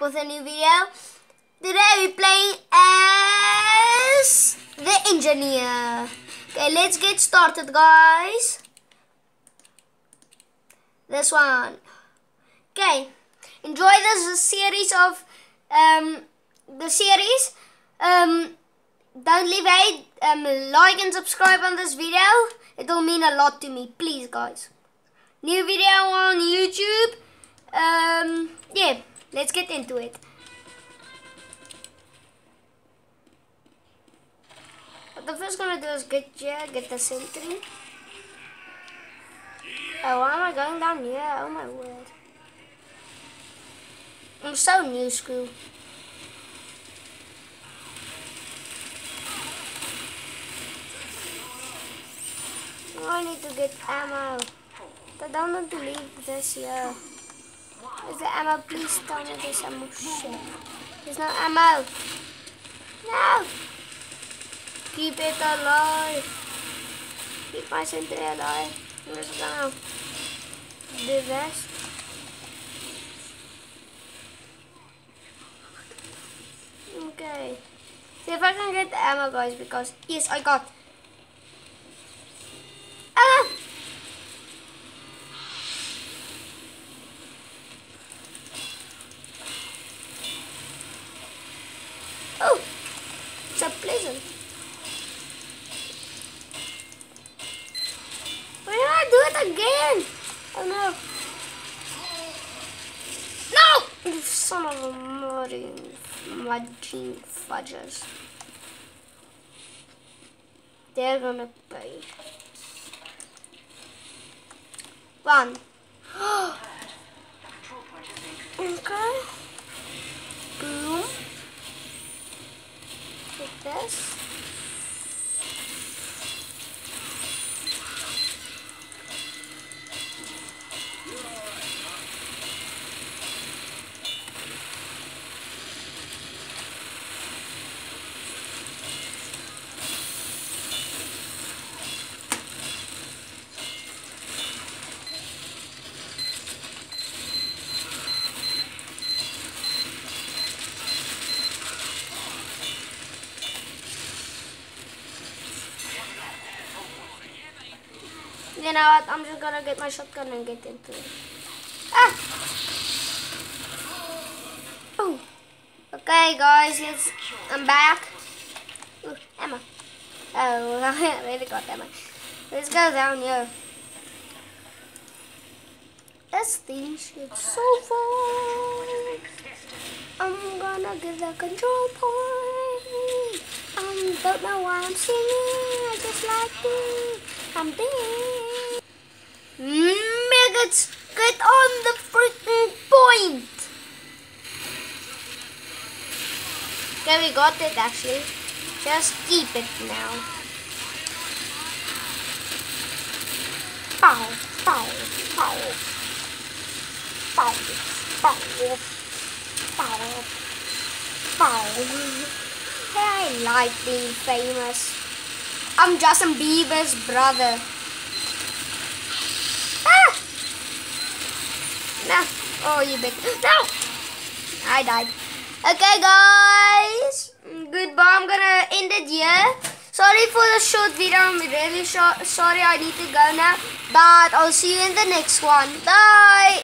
with a new video. Today we're playing as the engineer. Okay, let's get started guys. This one. Okay, enjoy this series of um, the series. Um, don't leave a um, like and subscribe on this video. It will mean a lot to me. Please guys. New video on YouTube. Um, yeah, let's get into it. What the first gonna do is get here, get the sentry. Oh, why am I going down here? Oh my word. I'm so new school. I need to get ammo. I don't want to leave this here. Is there ammo? Please tell me there's ammo. Shit. There's no ammo. No! Keep it alive. Keep my sentry alive. I'm just gonna do this. Okay. See if I can get the ammo guys because yes I got. Ah! Oh, so pleasant. Why did I do it again? Oh no. No! You son of a mudding, mudding fudges. They're gonna pay. One. Oh, okay. Boom like this. You know what? I'm just gonna get my shotgun and get into it. Ah! Oh. Okay, guys, yes, I'm back. Ooh, Emma. Oh, I really got Emma. Let's go down here. This thing should so far. I'm gonna get the control point. I don't know why I'm singing. I just like it. I'm big. Maggots, get on the freaking point. Okay, we got it actually. Just keep it now. Pow, pow, pow. Pow, pow, pow, pow. I like being famous. I'm Justin Bieber's brother. Ah! No. Oh, you big. No! I died. Okay, guys. Goodbye. I'm gonna end it here. Sorry for the short video. I'm really short. sorry I need to go now. But I'll see you in the next one. Bye.